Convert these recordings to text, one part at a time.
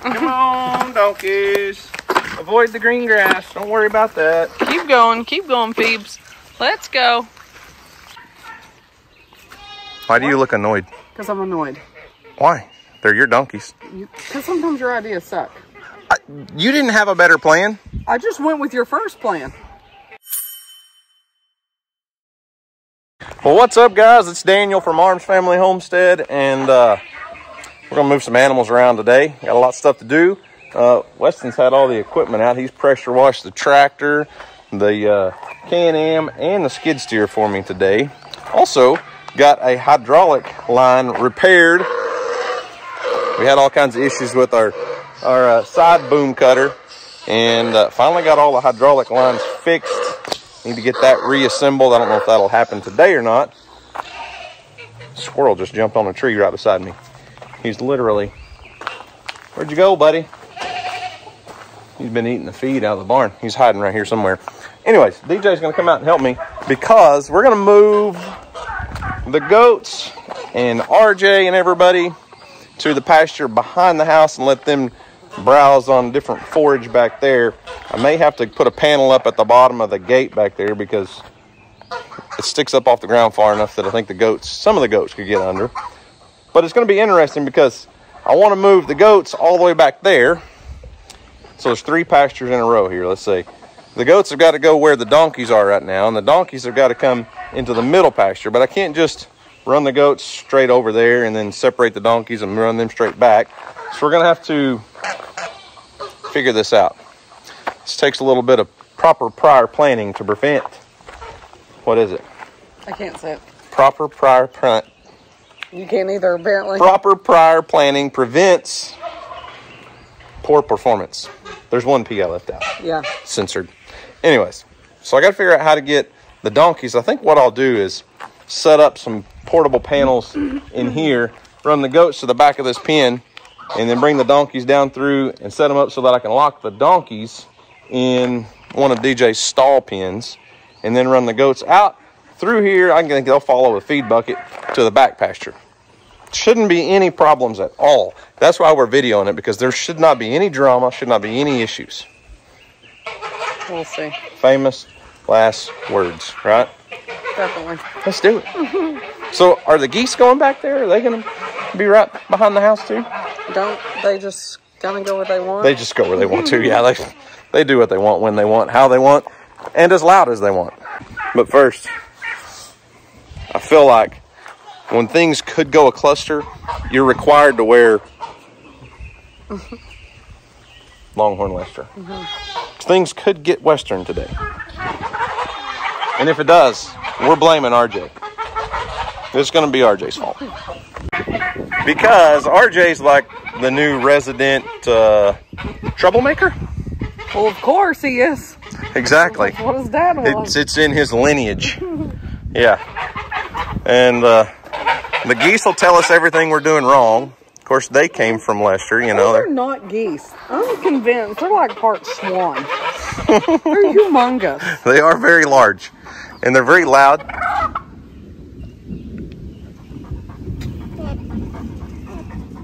Come on, donkeys. Avoid the green grass. Don't worry about that. Keep going, keep going, Phoebes. Let's go. Why do you look annoyed? Because I'm annoyed. Why? They're your donkeys. Because sometimes your ideas suck. I, you didn't have a better plan. I just went with your first plan. Well, what's up, guys? It's Daniel from Arms Family Homestead, and uh, we're gonna move some animals around today. Got a lot of stuff to do. Uh, Weston's had all the equipment out. He's pressure washed the tractor, the uh, Can-Am, and the skid steer for me today. Also, got a hydraulic line repaired. We had all kinds of issues with our our uh, side boom cutter, and uh, finally got all the hydraulic lines fixed. Need to get that reassembled. I don't know if that'll happen today or not. Squirrel just jumped on a tree right beside me. He's literally. Where'd you go, buddy? He's been eating the feed out of the barn. He's hiding right here somewhere. Anyways, DJ's gonna come out and help me because we're gonna move the goats and RJ and everybody to the pasture behind the house and let them browse on different forage back there. I may have to put a panel up at the bottom of the gate back there because it sticks up off the ground far enough that I think the goats, some of the goats could get under. But it's going to be interesting because I want to move the goats all the way back there. So there's three pastures in a row here, let's see. The goats have got to go where the donkeys are right now, and the donkeys have got to come into the middle pasture. But I can't just run the goats straight over there and then separate the donkeys and run them straight back. So we're going to have to figure this out. This takes a little bit of proper prior planning to prevent. What is it? I can't say it. Proper prior plan. You can't either, apparently. Proper prior planning prevents poor performance. There's one P I left out, Yeah. censored. Anyways, so I got to figure out how to get the donkeys. I think what I'll do is set up some portable panels in here, run the goats to the back of this pen, and then bring the donkeys down through and set them up so that I can lock the donkeys in one of DJ's stall pens, and then run the goats out through here. I think they'll follow a feed bucket to the back pasture. Shouldn't be any problems at all. That's why we're videoing it because there should not be any drama, should not be any issues. We'll see. Famous last words, right? Definitely. Let's do it. so, are the geese going back there? Are they going to be right behind the house too? Don't they just kind of go where they want? They just go where they want to. Yeah, they they do what they want when they want, how they want, and as loud as they want. But first, I feel like when things could go a cluster, you're required to wear Longhorn Western. Things could get Western today. And if it does, we're blaming RJ. It's going to be RJ's fault. Because RJ's like the new resident uh, troublemaker. well, of course he is. Exactly. What dad was. It's it's in his lineage. Yeah. And uh, the geese will tell us everything we're doing wrong. Of course, they came from Lester. You know, They're they're, not geese. I'm convinced. They're like part swan. They're humongous. they are very large, and they're very loud.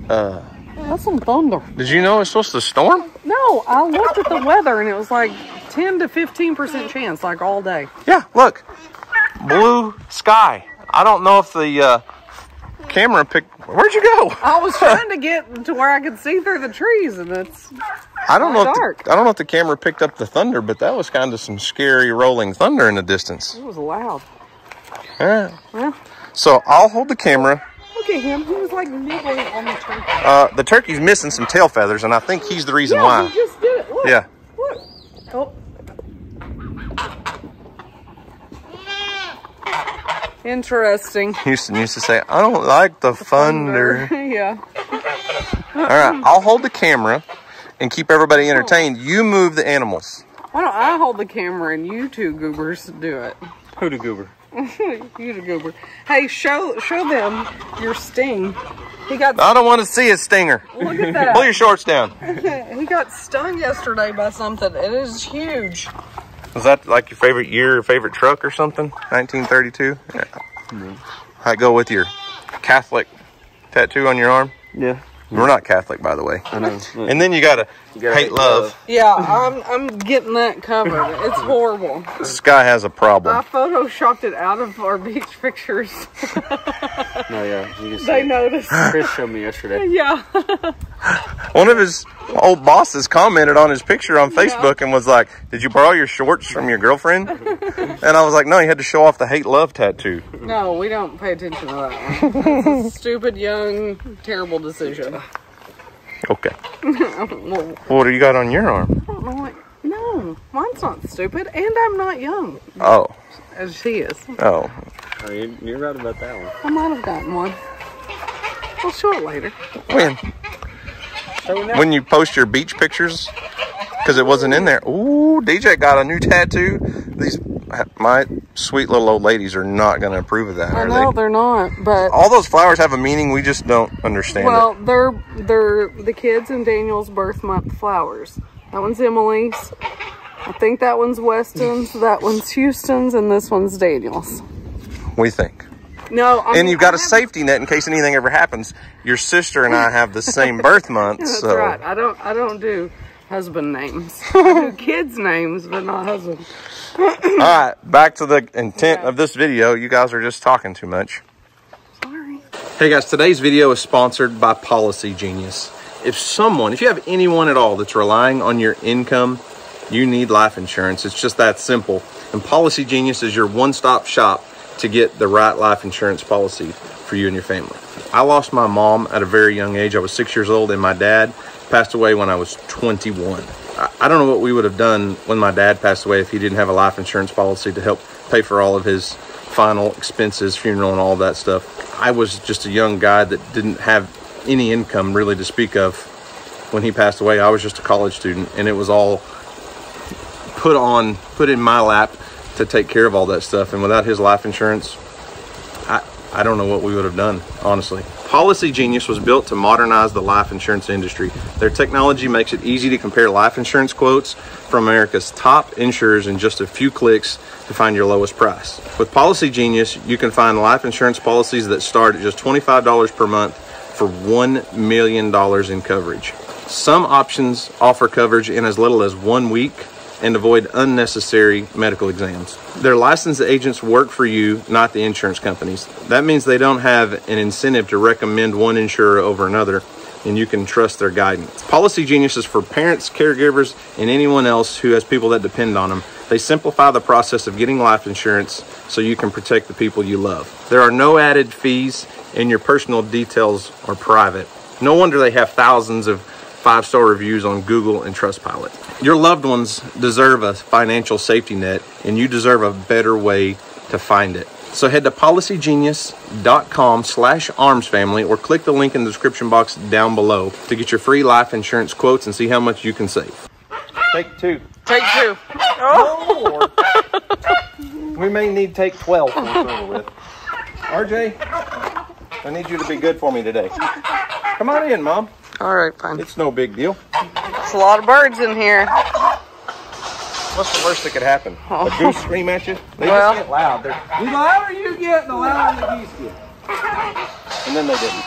Uh, That's some thunder. did you know it's supposed to storm? No, I looked at the weather and it was like 10 to 15% chance, like all day. Yeah, look, blue sky. I don't know if the uh, camera picked. Where'd you go? I was trying to get to where I could see through the trees and it's I don't know. If dark. the, I don't know if the camera picked up the thunder, but that was kind of some scary rolling thunder in the distance. it was loud. All right. Well, So I'll hold the camera. look at him. He was like nibbling on the turkey. Uh, the turkey's missing some tail feathers, and I think he's the reason Yeah, why. he just did it. Look. Yeah. Look. Oh. Interesting. Houston used to say, "I don't like the thunder." yeah. All right, I'll hold the camera and keep everybody entertained. You move the animals. Why don't I hold the camera and you two goobers do it? Who the goober? you the goober. Hey, show show them your sting. He got I don't want to see a stinger. look at that. Pull your shorts down. he got stung yesterday by something. It is huge. Was that like your favorite year, or favorite truck or something? 1932? Yeah. Mm-hmm. I go with your Catholic tattoo on your arm? Yeah. We're not Catholic, by the way. I know. And then you gotta, gotta hate hate love. love. Yeah, I'm I'm getting that covered. It's horrible. This guy has a problem. I photoshopped it out of our beach pictures. No, yeah. You can They it. noticed. Chris showed me yesterday. Yeah. One of his old bosses commented on his picture on Facebook and was like, "Did you borrow your shorts from your girlfriend?" and I was like, "No, he had to show off the hate love tattoo." No, we don't pay attention to that one. That's a stupid, young, terrible decision. Okay. Well, What do you got on your arm? I don't know what. No, mine's not stupid, and I'm not young Oh, as he is. oh. Oh, you, you're right about that one. I might have gotten one. I'll show it later. When when you post your beach pictures, because it wasn't in there. Ooh, DJ got a new tattoo. These my sweet little old ladies are not going to approve of that, I are know they? they're not, but All those flowers have a meaning. We just don't understand well, it. they're they're the kids and Daniel's birth month flowers. That one's Emily's. I think that one's Weston's. That one's Houston's, and this one's Daniel's. We think. No, I and you've got I a safety net in case anything ever happens. Your sister and I have the same birth month, That's so right. I don't. I don't do husband names. I do kids names, but not husband. All right. Back to the intent of this video. You guys are just talking too much. Sorry. Hey guys, today's video is sponsored by Policygenius. If someone, if you have anyone at all that's relying on your income, you need life insurance. It's just that simple. And Policygenius is your one-stop shop to get the right life insurance policy for you and your family. I lost my mom at a very young age. I was six years old, and my dad passed away when I was 21. I, don't know what we would have done when my dad passed away if he didn't have a life insurance policy to help pay for all of his final expenses, funeral, and all that stuff. I was just a young guy that didn't have any income really to speak of when he passed away. I was just a college student, and it was all put on, put in my lap to take care of all that stuff. And without his life insurance, I, I don't know what we would have done, honestly. Policygenius was built to modernize the life insurance industry. Their technology makes it easy to compare life insurance quotes from America's top insurers in just a few clicks to find your lowest price. With Policygenius, you can find life insurance policies that start at just $25 per month for $1 million in coverage. Some options offer coverage in as little as one week and avoid unnecessary medical exams. Their licensed agents work for you, not the insurance companies. That means they don't have an incentive to recommend one insurer over another, and you can trust their guidance. Policygenius is for parents, caregivers, and anyone else who has people that depend on them. They simplify the process of getting life insurance so you can protect the people you love. There are no added fees, and your personal details are private. No wonder they have thousands of five star reviews on Google and Trustpilot. Your loved ones deserve a financial safety net, and you deserve a better way to find it. So head to policygenius.com slash armsfamily or click the link in the description box down below to get your free life insurance quotes and see how much you can save. Take two. Take two. Oh. We may need take 12 when it's over with. RJ, I need you to be good for me today. Come on in, Mom. All right, fine. It's no big deal. It's a lot of birds in here. What's the worst that could happen? A oh. goose scream at you? They Well- just get loud. They're, the louder you get, the louder the geese get. And then they didn't.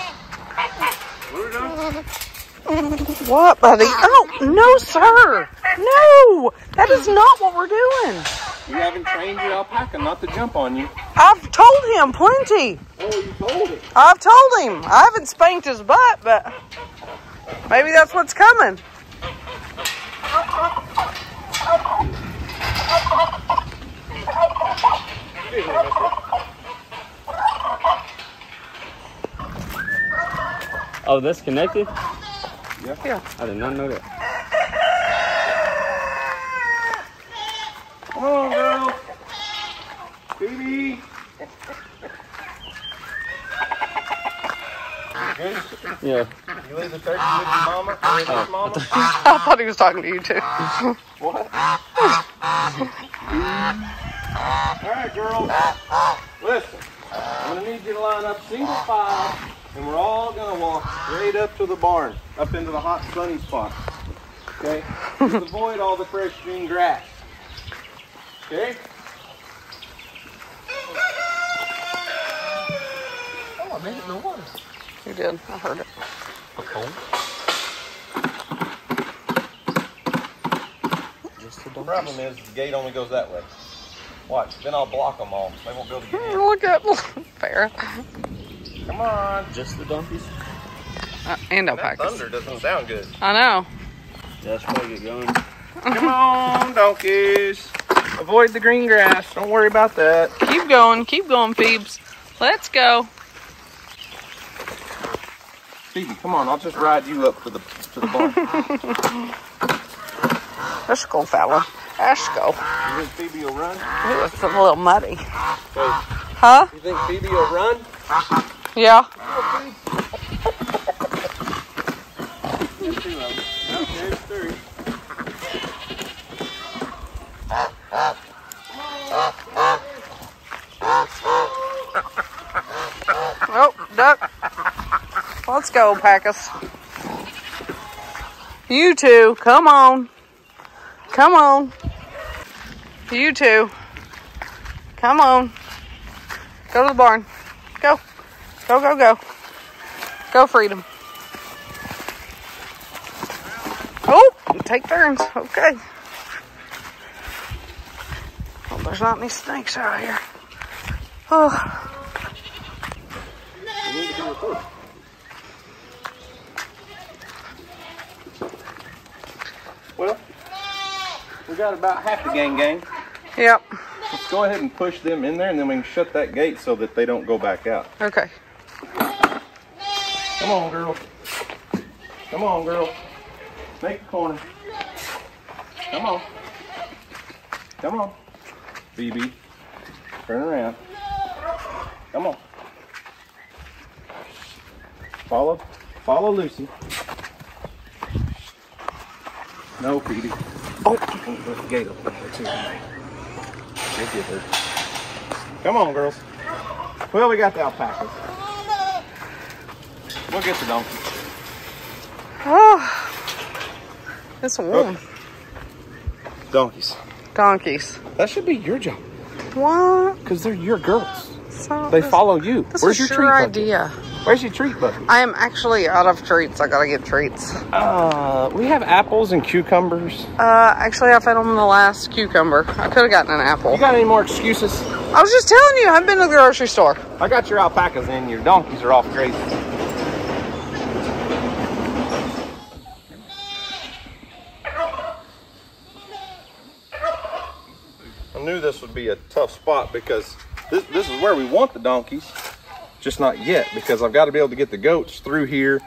What, buddy? Oh, no, sir. No, that is not what we're doing. You haven't trained your alpaca not to jump on you. I've told him plenty. Oh, you told it. I've told him. I haven't spanked his butt, but maybe that's what's coming. oh, that's connected? Yeah. I did not know that. Come on, girl. Baby. Good? Yeah. You leave the turkey with your mama? Or with your mama? I thought he was talking to you too. What? All right, girls. Listen, I'm gonna need you to line up single file, and we're all gonna walk straight up to the barn, up into the hot sunny spot. Okay? Just avoid all the fresh green grass. Okay? Oh, I made it in the water. You did. I heard it. cold. The problem is the gate only goes that way. Watch, then I'll block them all. They won't be able to get in. Look at Farrah. Come on. Just the donkeys? Uh, and That alpacas. thunder doesn't sound good. I know. Yeah, that's probably get going. Come on, donkeys. Avoid the green grass. Don't worry about that. Keep going. Keep going, Phoebes. Let's go. Phoebe, come on. I'll just ride you up to the to the barn. Let's go, fella. Let's go. you think Phoebe will run? Ooh, it's a little muddy. Hey, Huh? you think Phoebe will run? Yeah. Okay, three. Oh, duck. Let's go, Packus. You two, come on. Come on. You two. Come on. Go to the barn. Go. Go, go, go. Go, Freedom. Oh, take turns. Okay. Hope there's not any snakes out here. Oh. We need to be recorded. Well, we got about half the gang gang. Yep. Let's go ahead and push them in there, and then we can shut that gate so that they don't go back out. Okay. Come on, girl. Come on, girl. Make a corner. Come on. Come on. Phoebe. Turn around. Come on. Follow. Follow Lucy. No, Phoebe. Oh, put the gate open there too. You'll get her. Come on, girls. Well, we got the alpacas. We'll get the donkey. Oh. It's warm. Donkeys. Donkeys. That should be your job What? because they're your girls. So, They follow you. Where's your your treat bucket? Where's your treat bucket? I am actually out of treats. I gotta get treats. Uh, we have apples and cucumbers. Uh, actually, I fed them the last cucumber. I could have gotten an apple. You got any more excuses? I was just telling you, I've been to the grocery store. I got your alpacas in. Your donkeys are off crazy. I knew this would be a tough spot because this, this is where we want the donkeys, just not yet because I've got to be able to get the goats through here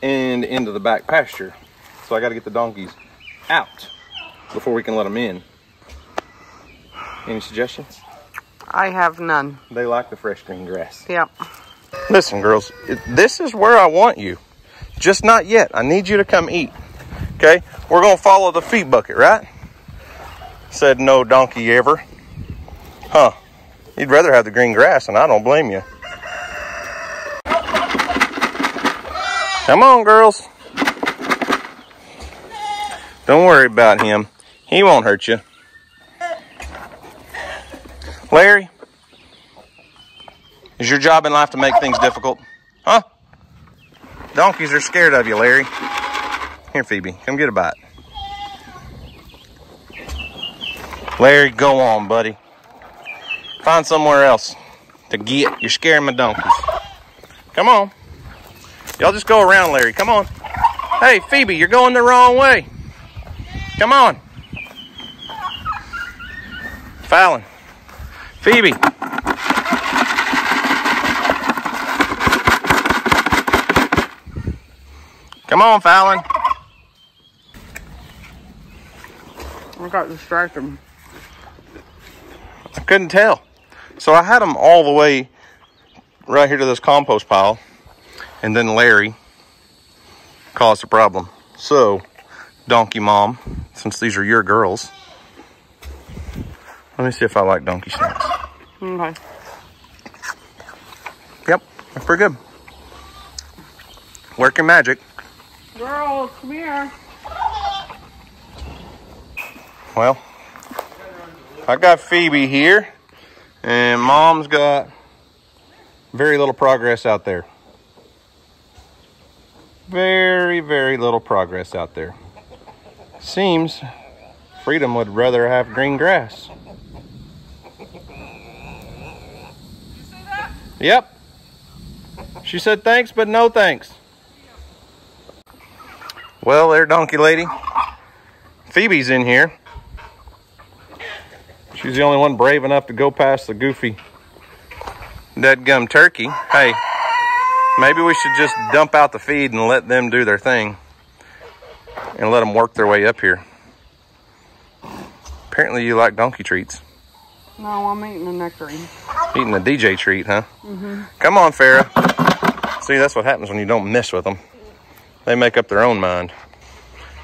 and into the back pasture. So I got to get the donkeys out before we can let them in. Any suggestions? I have none. They like the fresh green grass. Yep. Listen, girls, this is where I want you. Just not yet. I need you to come eat. Okay? We're going to follow the feed bucket, right? Said no donkey ever. Huh. You'd rather have the green grass, and I don't blame you. Come on, girls. Don't worry about him. He won't hurt you. Larry, is your job in life to make things difficult? Huh? Donkeys are scared of you, Larry. Here, Phoebe, come get a bite. Larry, go on, buddy. Find somewhere else to get. You're scaring my donkeys. Come on. Y'all just go around, Larry. Come on. Hey, Phoebe, you're going the wrong way. Come on. Fallon. Phoebe. Come on, Fallon. I got distracted. I couldn't tell. So I had them all the way right here to this compost pile. And then Larry caused a problem. So, donkey mom, since these are your girls, let me see if I like donkey snacks. Okay. Yep, they're pretty good. Working magic. Girl, come here. Well, I got Phoebe here, and Mom's got very little progress out there. Very, very little progress out there. Seems Freedom would rather have green grass. Yep. She said thanks, but no thanks. Well, there, donkey lady. Phoebe's in here. She's the only one brave enough to go past the goofy dead gum turkey. Hey, maybe we should just dump out the feed and let them do their thing and let them work their way up here. Apparently, you like donkey treats. No, I'm eating a nectarine. Eating a DJ treat, huh? Mm -hmm. Come on, Farrah. See, that's what happens when you don't mess with them. They make up their own mind.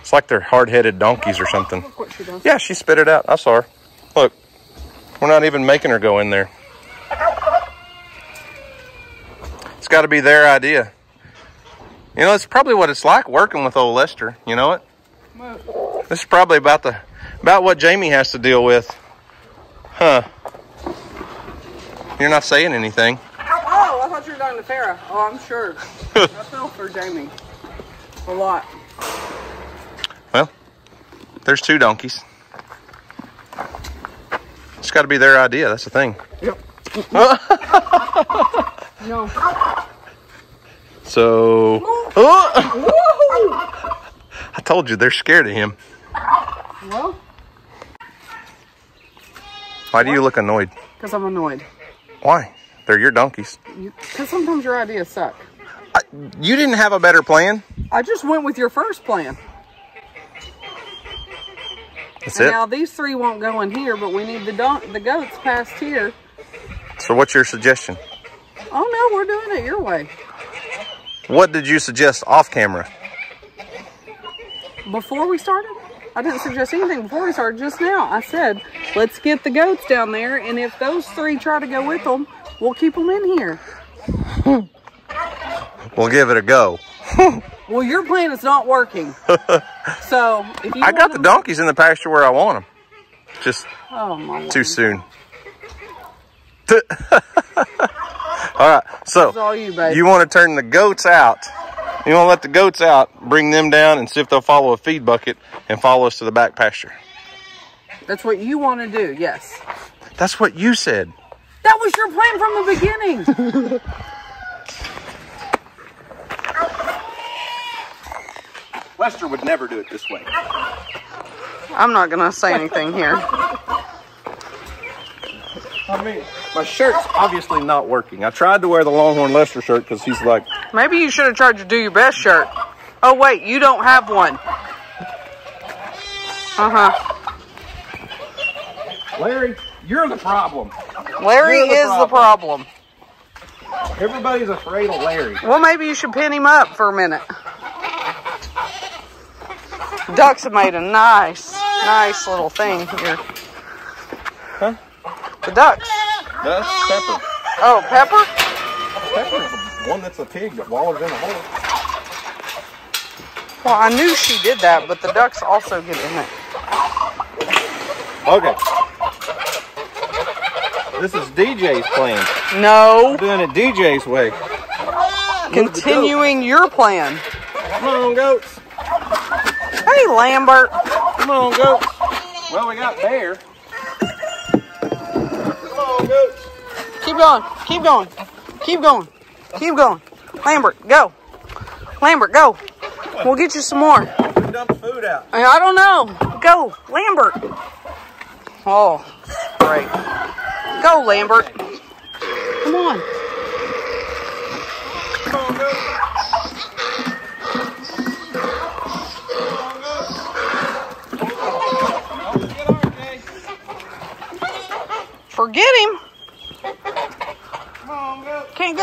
It's like they're hard-headed donkeys or something. She does. Yeah, she spit it out. I saw her. Look, we're not even making her go in there. It's got to be their idea. You know, it's probably what it's like working with old Lester. You know it? Move. This is probably about the about what Jamie has to deal with. Huh. You're not saying anything. Oh, oh I thought you were talking to Farrah. Oh, I'm sure. I feel for Jamie. A lot. Well, there's two donkeys. It's got to be their idea. That's the thing. Yep. no. So, Oh! I told you they're scared of him. Well, Why do you look annoyed? because I'm annoyed. Why? They're your donkeys. Because sometimes your ideas suck. I, you didn't have a better plan. I just went with your first plan. That's and it. now these three won't go in here, but we need the don- the goats past here. So, what's your suggestion? Oh no, we're doing it your way. What did you suggest off camera? Before we started, I didn't suggest anything before we started. Just now, I said, let's get the goats down there, and if those three try to go with them, we'll keep them in here. We'll give it a go. Well, your plan is not working. so if you I got the donkeys in the pasture where I want them. Just Oh too Lord. soon. all right, so all you, you want to turn the goats out. You want to let the goats out, bring them down, and see if they'll follow a feed bucket and follow us to the back pasture. That's what you want to do. Yes. That's what you said. That was your plan from the beginning. Lester would never do it this way. I'm not gonna say anything here. I mean, my shirt's obviously not working. I tried to wear the Longhorn Lester shirt because he's like, Maybe you should have tried to do your best shirt. Oh wait, you don't have one. Uh huh. Larry, you're the problem. Larry the is the problem. Everybody's afraid of Larry. Well, maybe you should pin him up for a minute. Ducks have made a nice, nice little thing here. Huh? The ducks. That's Pepper. Oh, Pepper? Pepper's the one that's a pig that wallows in a hole. Well, I knew she did that, but the ducks also get in it. Okay. This is DJ's plan. No, We're doing it DJ's way. continuing your plan. Come on, goats. Hey, Lambert. Come on, goats. Well, we got Bear. Come on, goats. Keep going. Keep going. Keep going. Keep going. Lambert, go. Lambert, go. We'll get you some more. We dumped food out. I don't know. Go, Lambert. Oh, great. Go, Lambert. Come on. Come on, goats. Forget him.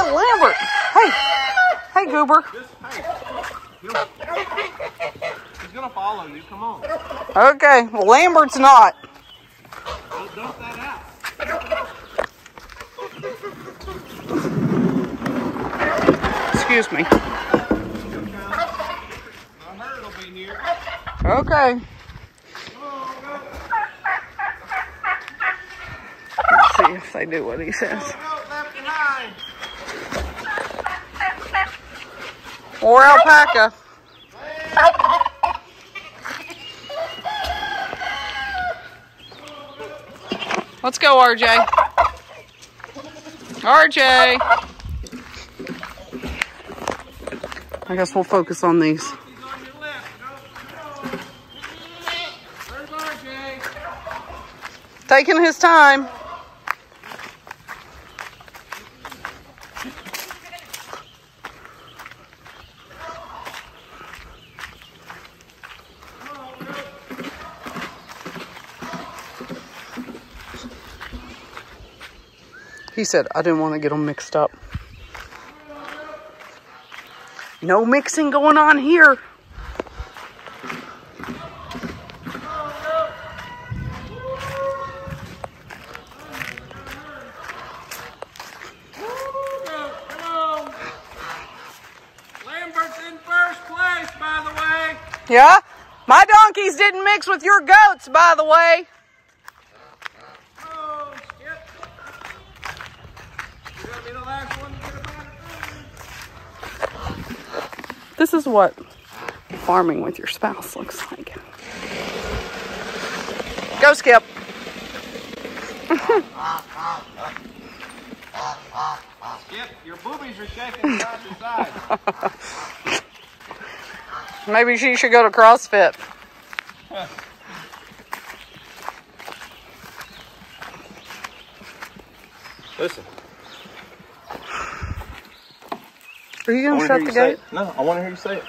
Get Lambert. Hey, hey, Goober. He's gonna follow you. Come on. Okay, Lambert's not. Don't dump that out. Excuse me. Okay. Let's see if they do what he says. Goat left behind. Or alpaca. Let's go, RJ. RJ. I guess we'll focus on these. He's on your left. Go. Go. Where's RJ? Taking his time. Said, I didn't want to get them mixed up. No mixing going on here. Go. Come on. Lambert's in first place, by the way. Yeah? My donkeys didn't mix with your goats, by the way. Oh, Skip. You're gonna be the last one to get a batter. This is what farming with your spouse looks like. Go, Skip. Skip, your boobies are shaking side to side. Maybe she should go to CrossFit. Listen. Are you gonna shut the gate? No, I want to hear you say it.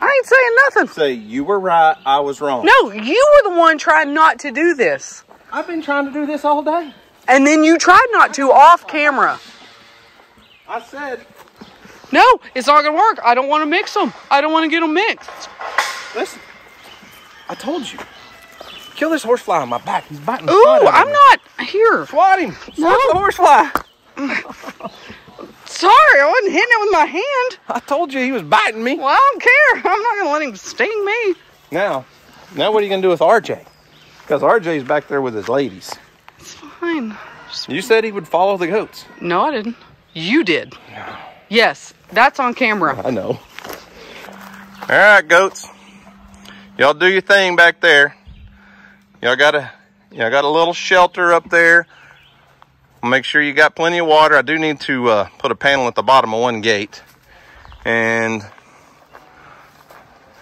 I ain't saying nothing. Say you were right, I was wrong. No, you were the one trying not to do this. I've been trying to do this all day. And then you tried not to off camera. I said, No, it's not gonna work. I don't want to mix them. I don't want to get them mixed. listen. I told you. Kill this horsefly on my back. He's biting the Ooh, snot out of I'm not here. Swat him. Swat No. the horsefly. Sorry, I wasn't hitting it with my hand. I told you he was biting me. Well, I don't care. I'm not gonna let him sting me. Now, now what are you gonna do with RJ? Because RJ's back there with his ladies. It's fine. You said he would follow the goats. No, I didn't. You did. Yes, that's on camera. I know. All right, goats. Y'all do your thing back there. Y'all got a, y'all got a little shelter up there. Make sure you got plenty of water. I do need to uh, put a panel at the bottom of one gate, and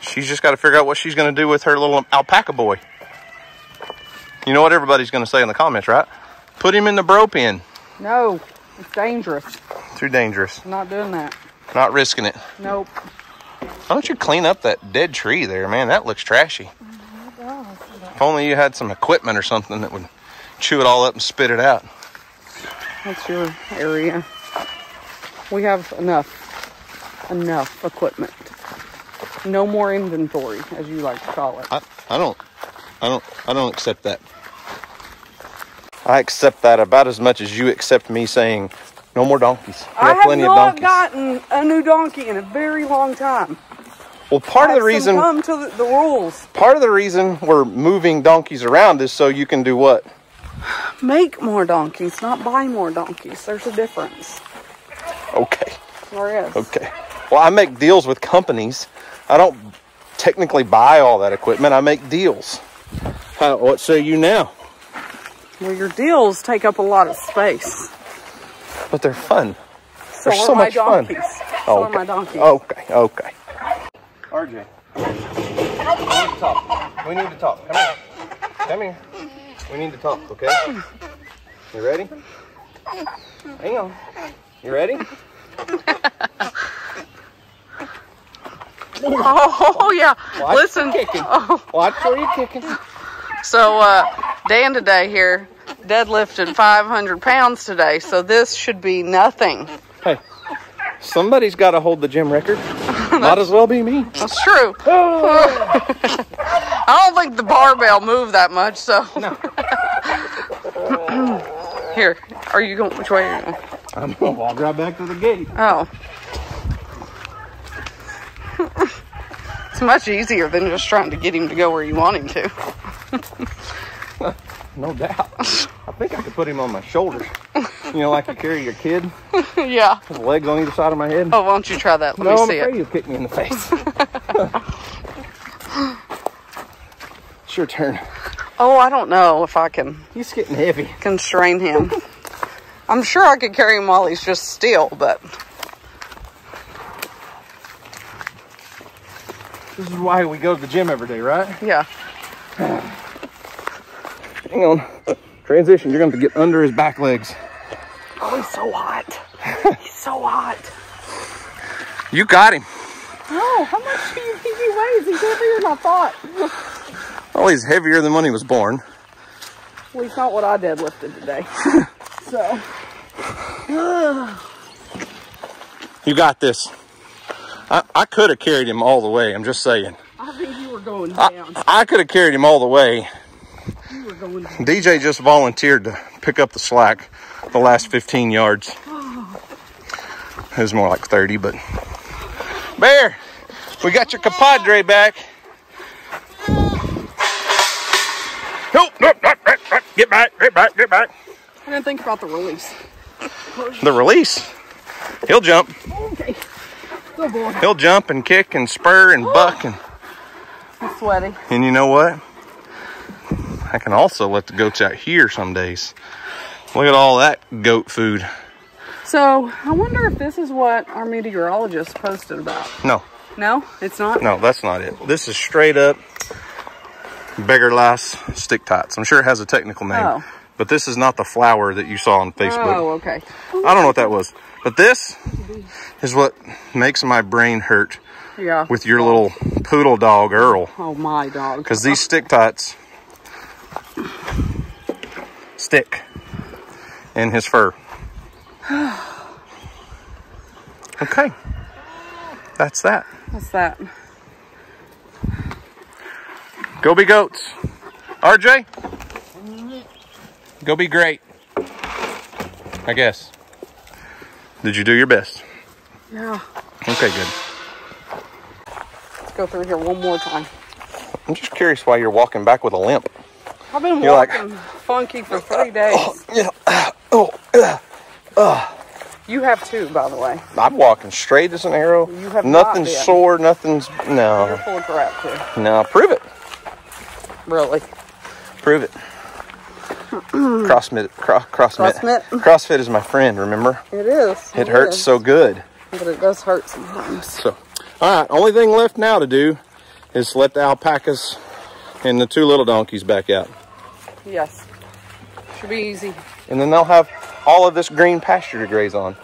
she's just got to figure out what she's going to do with her little alpaca boy. You know what everybody's going to say in the comments, right? Put him in the bro pen. No, it's dangerous. Too dangerous. I'm not doing that. Not risking it. Nope. Why don't you clean up that dead tree there, man? That looks trashy. If only you had some equipment or something that would chew it all up and spit it out. That's your area. We have enough, enough equipment. No more inventory, as you like to call it. I, I don't, I don't, I don't accept that. I accept that about as much as you accept me saying no more donkeys. We I have have plenty of not donkeys. gotten a new donkey in a very long time. well, part of the reason, come to the, the rules. part of the reason we're moving donkeys around is so you can do what? Make more donkeys, not buy more donkeys. There's a difference. Okay. There is. Okay. Well, I make deals with companies. I don't technically buy all that equipment. I make deals. How, what say you now? Well, your deals take up a lot of space. But they're fun. So They're so my much fun. donkeys. So Oh, are okay. my donkeys. Okay, okay. RJ. We need to talk. We need to talk. Come here. Come here. We need to talk, okay? You ready? Hang on. You ready? Oh, yeah. Watch Listen. Oh, Watch where you're kicking. so uh, Dan today here deadlifted 500 pounds today. So this should be nothing. Hey, somebody's got to hold the gym record. Might as well be me. That's true. Ah. I don't think the barbell moved that much. So No. here, are you going? Which way are you going? I'm gonna walk right back to the gate. Oh. It's much easier than just trying to get him to go where you want him to. No doubt. I think I could put him on my shoulders. You know, like you carry your kid yeah. with legs on either side of my head. Oh, why don't you try that? Let no, me I'm see afraid it. you'll kick me in the face. it's your turn. Oh, I don't know if I can He's getting heavy. constrain him. I'm sure I could carry him while he's just still, but This is why we go to the gym every day, right? yeah. Hang on. Transition. You're going to have to get under his back legs. Oh, he's so hot. he's so hot. You got him. Oh, how much do you think he weighs? He's heavier than I thought. Oh, he's heavier than when he was born. Well, he's not what I deadlifted today. so, You got this. I, I could have carried him all the way. I'm just saying. I think you were going I, down. I could have carried him all the way. You were going down. DJ just volunteered to pick up the slack the last 15 yards. It was more like 30, but. Bear, we got your compadre back. Nope, nope, nope, nope, nope. Get back, get back, get back. I didn't think about the release. The release. He'll jump. Okay. Good boy. He'll jump and kick and spur and buck and I'm sweaty. and you know what? I can also let the goats out here some days. Look at all that goat food. So, I wonder if this is what our meteorologist posted about. No, No, it's not? no, that's not it. This is straight up beggar lice stick tights. I'm sure it has a technical name. Oh. But this is not the flower that you saw on Facebook. Oh, okay. I don't know what that was. But this is what makes my brain hurt Yeah. with your little poodle dog Earl. Oh, my dog. Because these stick tights stick in his fur. Okay. That's that. What's that? Go be goats. RJ? Go be great. I guess. Did you do your best? Yeah. Okay, good. Let's go through here one more time. I'm just curious why you're walking back with a limp. I've been You're like- walking funky for three uh, uh, days. Yeah. Uh, oh, You have too, by the way. I'm walking straight as an arrow. You have not Nothing's sore. Nothing's You're no. full of crap too. No, prove it. Really. Prove it. CrossFit, cro- CrossFit, CrossFit? CrossFit is my friend. Remember, It is. it hurts is. so good. But it does hurt sometimes. So, all right. Only thing left now to do is let the alpacas and the two little donkeys back out, Yes. Should be easy. and then they'll have all of this green pasture to graze on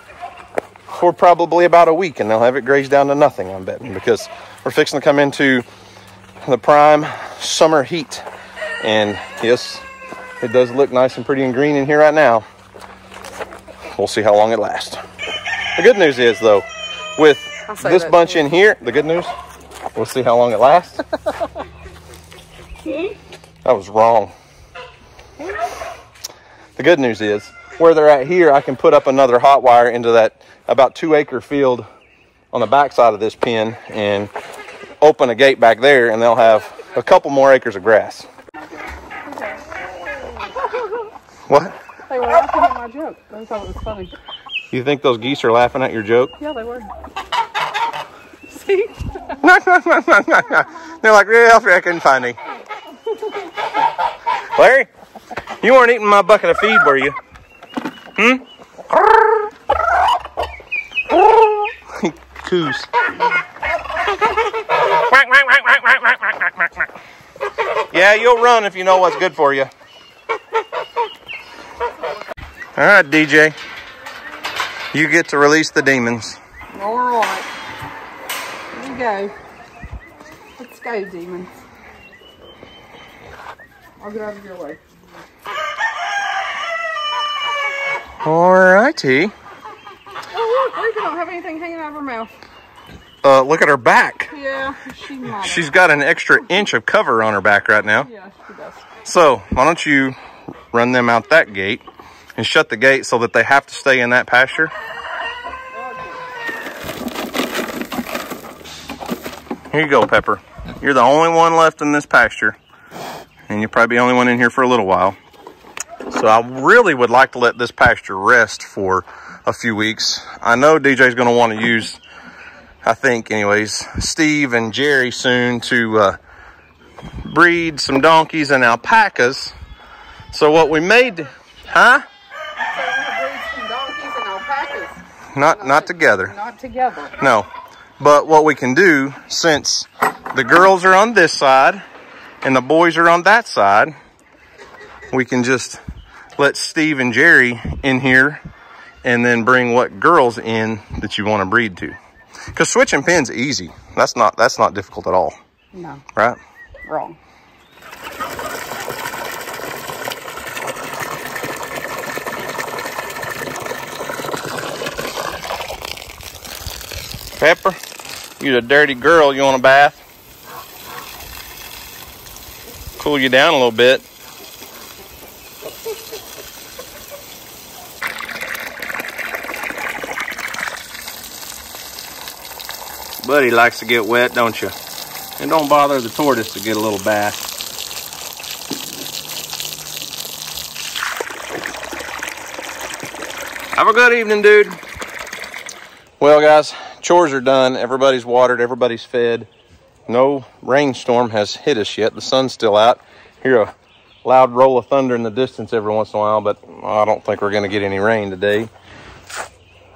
for probably about a week, and they'll have it grazed down to nothing. I'm betting because we're fixing to come into the prime summer heat, and yes, it does look nice and pretty and green in here right now. We'll see how long it lasts. The good news is though, with this bunch in here, the good news, we'll see how long it lasts. that was wrong. The good news is, where they're at here, I can put up another hot wire into that about two acre field on the back side of this pen and open a gate back there, and they'll have a couple more acres of grass. What? They were laughing at my joke. They thought it was funny. You think those geese are laughing at your joke? Yeah, they were. See? They're like, real freaking funny. Larry, you weren't eating my bucket of feed, were you? Hmm? Coos. Yeah, you'll run if you know what's good for you. All right, DJ. You get to release the demons. All right. Here we go. Let's go, demons. I'll get out of your way. All righty. Oh, look, Rika don't have anything hanging out of her mouth. Uh, look at her back. Yeah, she might. have. She's got an extra inch of cover on her back right now. Yeah, she does. So why don't you run them out that gate and shut the gate so that they have to stay in that pasture? Here you go, Pepper. You're the only one left in this pasture. And you'll probably be the only one in here for a little while. So I really would like to let this pasture rest for a few weeks. I know DJ's going to want to use, I think anyways, Steve and Jerry soon to uh, breed some donkeys and alpacas. So what we made, huh? Not not together. Not together. No. But what we can do, since the girls are on this side and the boys are on that side, we can just let Steve and Jerry in here and then bring what girls in that you want to breed to. Because switching pins easy. That's not that's not difficult at all, No, right? wrong. Pepper, you the dirty girl, you want a bath? Cool you down a little bit. Buddy likes to get wet, don't you? And don't bother the tortoise to get a little bath. Have a good evening, dude. Well, guys, chores are done. Everybody's watered. Everybody's fed. No rainstorm has hit us yet. The sun's still out. Hear a loud roll of thunder in the distance every once in a while, but I don't think we're going to get any rain today.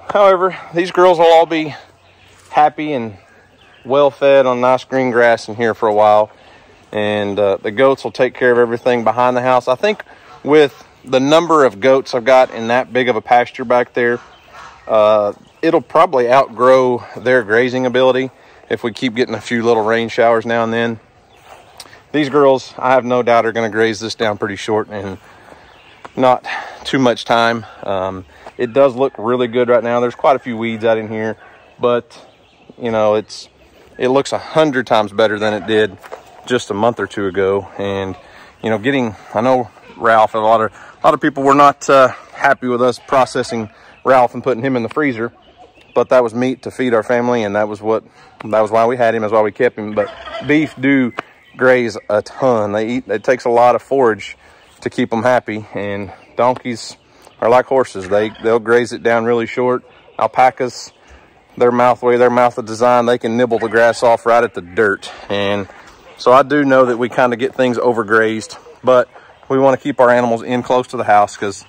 However, these girls will all be happy and well fed on nice green grass in here for a while. And uh, the goats will take care of everything behind the house. I think with the number of goats I've got in that big of a pasture back there, uh, it'll probably outgrow their grazing ability if we keep getting a few little rain showers now and then. These girls, I have no doubt, are going to graze this down pretty short and not too much time. Um, it does look really good right now. There's quite a few weeds out in here, but you know, it's it looks a hundred times better than it did just a month or two ago. And you know, getting I know Ralph, a lot of a lot of people were not uh, happy with us processing Ralph and putting him in the freezer, but that was meat to feed our family, and that was what that was why we had him. That's why we kept him. But beef do graze a ton. They eat. It takes a lot of forage to keep them happy, and donkeys are like horses. They they'll graze it down really short. Alpacas, their mouth way their mouth is designed, they can nibble the grass off right at the dirt. And so I do know that we kind of get things overgrazed, but we want to keep our animals in close to the house because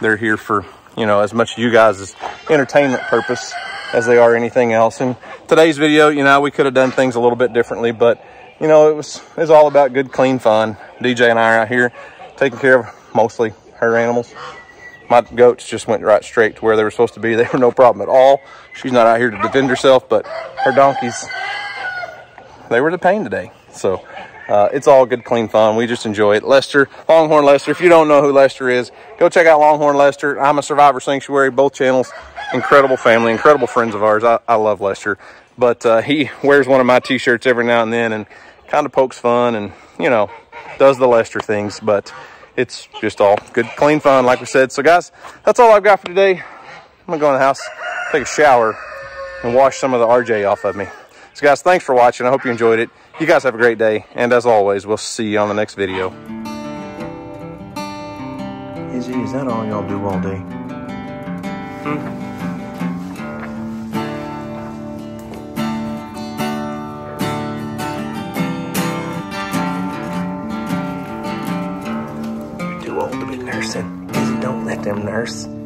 they're here for you know as much you guys' as entertainment purpose as they are anything else. And today's video, you know, we could have done things a little bit differently, but you know, it was it was all about good, clean fun. DJ and I are out here taking care of mostly her animals. My goats just went right straight to where they were supposed to be. They were no problem at all. She's not out here to defend herself, but her donkeys, they were the pain today. So uh, it's all good, clean fun. We just enjoy it. Lester, Longhorn Lester. If you don't know who Lester is, go check out Longhorn Lester. I'm a Survivor Sanctuary, both channels. Incredible family, incredible friends of ours. I, I love Lester. But uh, he wears one of my t-shirts every now and then and kind of pokes fun and, you know, does the Lester things. But it's just all good, clean fun, like we said. So, guys, that's all I've got for today. I'm going to go in the house, take a shower, and wash some of the RJ off of me. So, guys, thanks for watching. I hope you enjoyed it. You guys have a great day. And as always, we'll see you on the next video. Izzy, is that all y'all do all day? Hmm? nurse.